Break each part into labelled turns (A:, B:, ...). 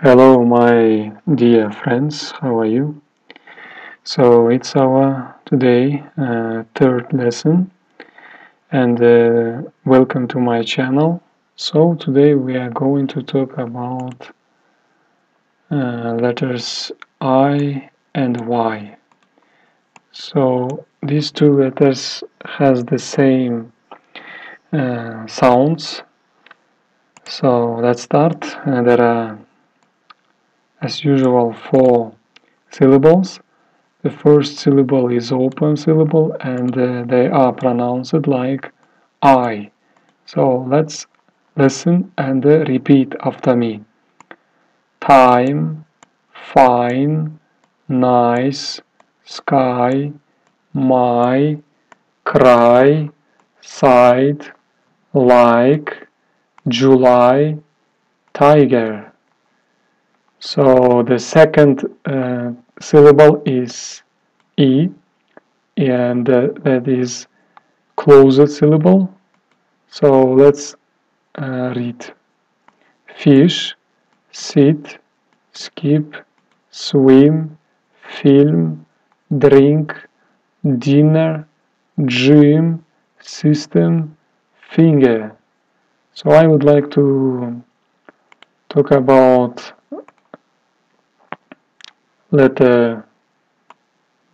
A: Hello, my dear friends, how are you? So, it's our today uh, third lesson, and uh, welcome to my channel. So, today we are going to talk about uh, letters I and Y. So, these two letters has the same uh, sounds. So, let's start. Uh, there are as usual four syllables. The first syllable is open syllable and uh, they are pronounced like I. So let's listen and uh, repeat after me. Time, fine, nice, sky, my, cry, side, like, July, tiger. So the second uh, syllable is E and uh, that is closed syllable. So let's uh, read fish, sit, skip, swim, film, drink, dinner, gym, system, finger. So I would like to talk about letter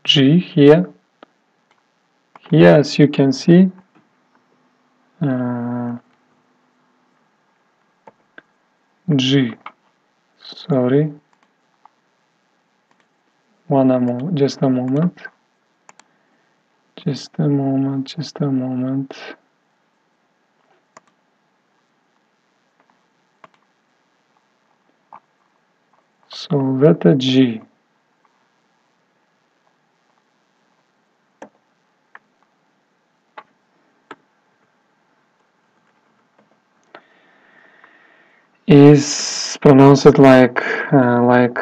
A: G here. Here, as you can see, uh, G. Sorry. One mo just a moment. Just a moment, just a moment. So letter G. is pronounced like uh, like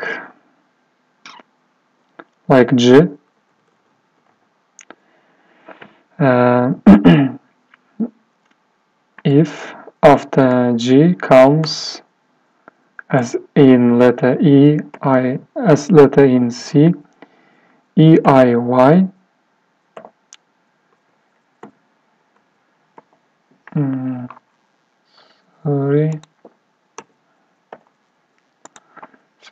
A: like G. Uh, if after G comes as in letter E, I as letter in C, E, I, Y. Mm, sorry.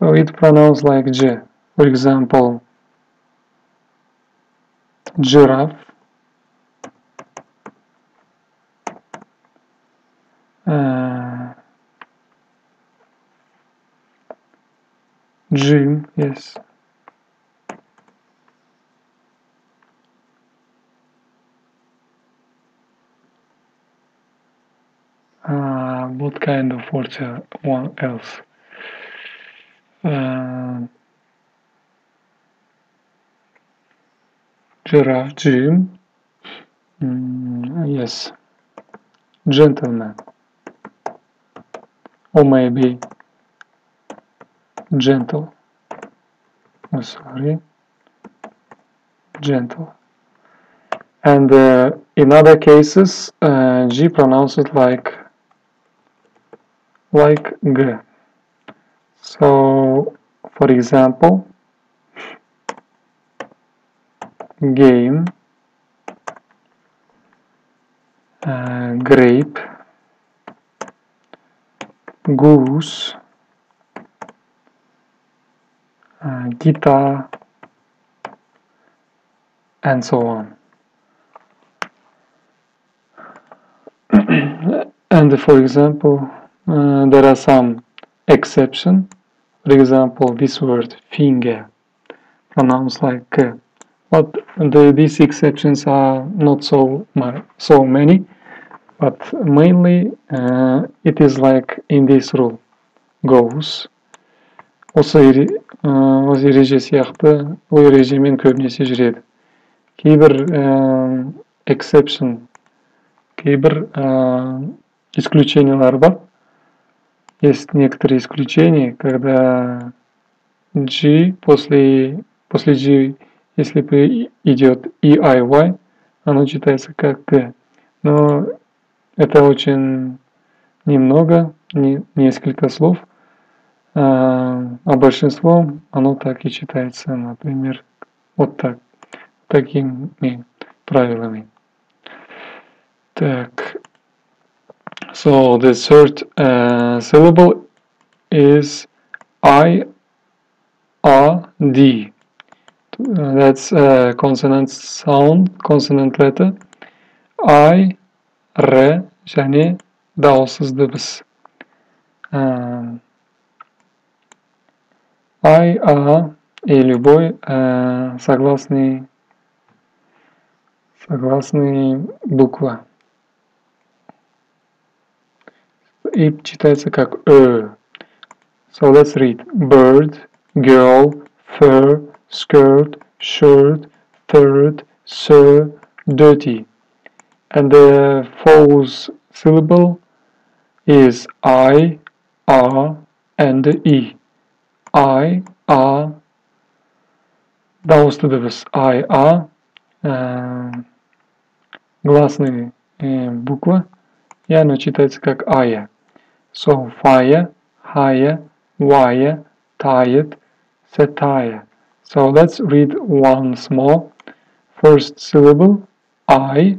A: So it pronounced like G. For example, giraffe, uh, yes. Uh, what kind of words one else? Giraffe, gym, mm, yes, gentleman, or maybe gentle, oh, sorry, gentle. And uh, in other cases, uh, G pronounced like like G. So, for example, game, uh, grape, goose, uh, guitar, and so on. and for example, uh, there are some exception. For example, this word finger, pronounced like uh, but the, these exceptions are not so so many, but mainly uh, it is like in this rule goes. осы осы ереже сияқты бұл ережемен көбінесе жүреді. Кейбір exception кейбір исключениялар бар. Есть некоторые исключения, когда G после, после G, если идет EIY, оно читается как G. Но это очень немного, не, несколько слов. а большинство, оно так и читается, например, вот так, такими правилами. Так, so the third uh, syllable is I, A, D. Uh, that's a consonant sound, consonant letter. I, R, және дауыссыз дыбыс. Uh, I, A и любой uh, согласный, согласный буква. И читается как Ö. So let's read. Bird, girl, fur, skirt, shirt, third, sir, dirty. And the fourth syllable is I, A, and E. I, A, дауысты дыбыс I, A, э, гласные э, буква, и оно читается как Ая. So, fire, higher, wire, tired, satire. So let's read once more. First syllable, I,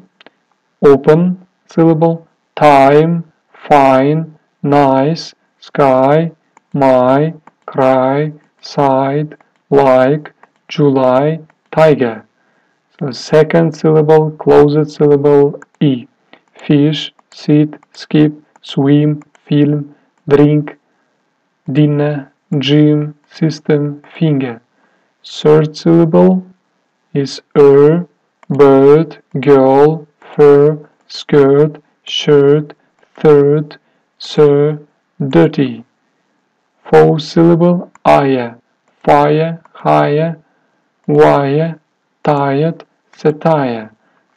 A: open syllable, time, fine, nice, sky, my, cry, side, like, July, tiger. So second syllable, closed syllable, E. Fish, sit, skip, swim, film, drink, dinner, gym, system, finger. Third syllable is er, bird, girl, fur, skirt, shirt, third, sir, dirty. Fourth syllable, aya, fire, higher, wire, tired, satire.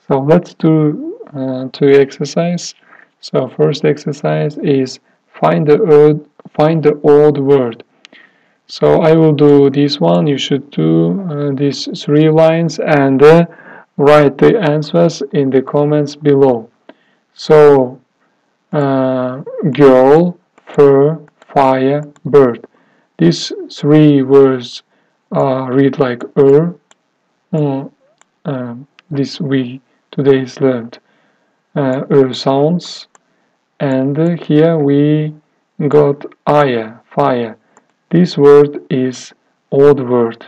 A: So let's do uh, two exercise. So first exercise is find the old, find the odd word. So I will do this one. You should do uh, these three lines and uh, write the answers in the comments below. So uh, girl, fur, fire, bird. These three words uh, read like er. Mm, um, this we today is learned uh, er sounds, and here we got aya, fire. This word is old word.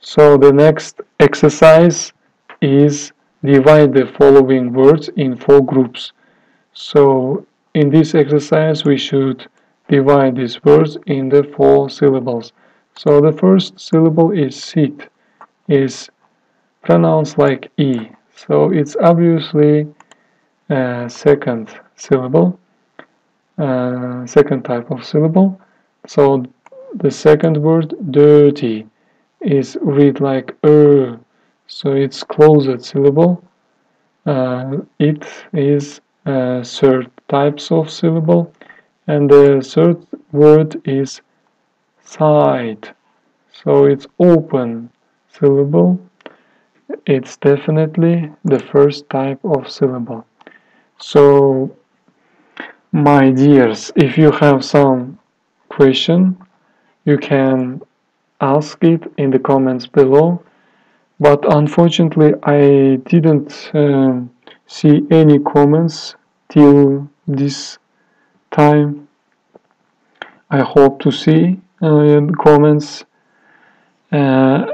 A: So the next exercise is divide the following words in four groups. So in this exercise we should divide these words in the four syllables. So the first syllable is sit, is pronounced like E. So it's obviously a second syllable, uh, second type of syllable. So the second word, dirty, is read like er, so it's closed syllable. Uh, it is uh, third types of syllable, and the third word is side, so it's open syllable. It's definitely the first type of syllable. So, my dears, if you have some question you can ask it in the comments below. But unfortunately I didn't um, see any comments till this time. I hope to see uh, comments uh,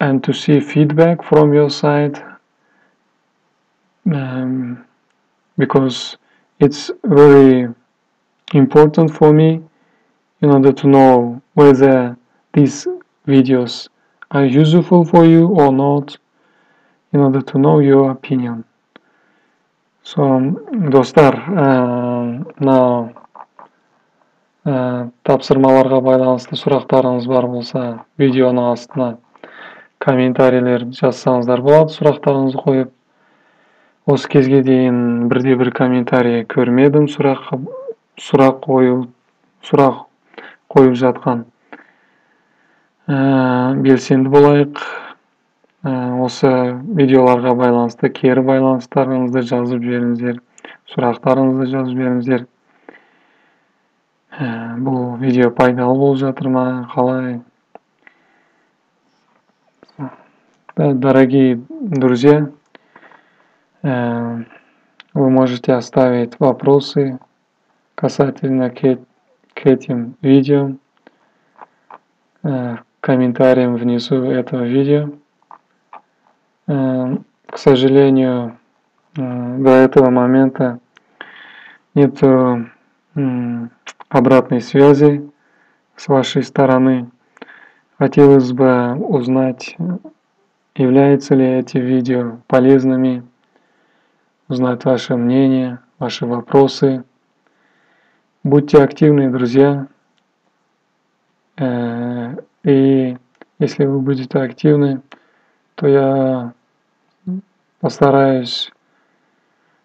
A: and to see feedback from your side. Um, because it's very important for me in order to know whether these videos are useful for you or not in order to know your opinion. So, достар, мына тапсырмаларға байланысты сұрақтарыңыз бар болса, видеоның астына комментарийлер жазсаңыздар болады сұрақтарыңызды қойып. Осы кезге дейін бірде бір комментарий көрмедім сұрақ сұрақ сұрақ қойып жатқан. Ә, белсенді болайық. Ә, осы видеоларға байланысты кері байланыстарыңызды жазып жіберіңіздер сұрақтарыңызды жазып жіберіңіздер. Бұл видео пайдалы болып жатыр ма? Қалай? Дорогие друзья вы можете оставить вопросы касательно к, к этим видео комментариям внизу этого видео к сожалению до этого момента нет обратной связи с вашей стороны. Хотелось бы узнать, являются ли эти видео полезными, узнать ваше мнение, ваши вопросы. Будьте активны, друзья. Э, и если вы будете активны, то я постараюсь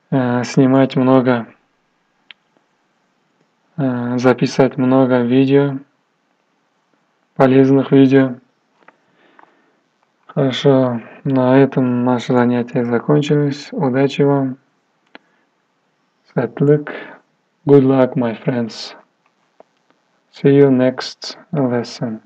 A: э, снимать много, э, записать много видео, полезных видео. Хорошо, на этом наше занятие закончилось. Удачи вам. Светлик. Good luck, my friends. See you next lesson.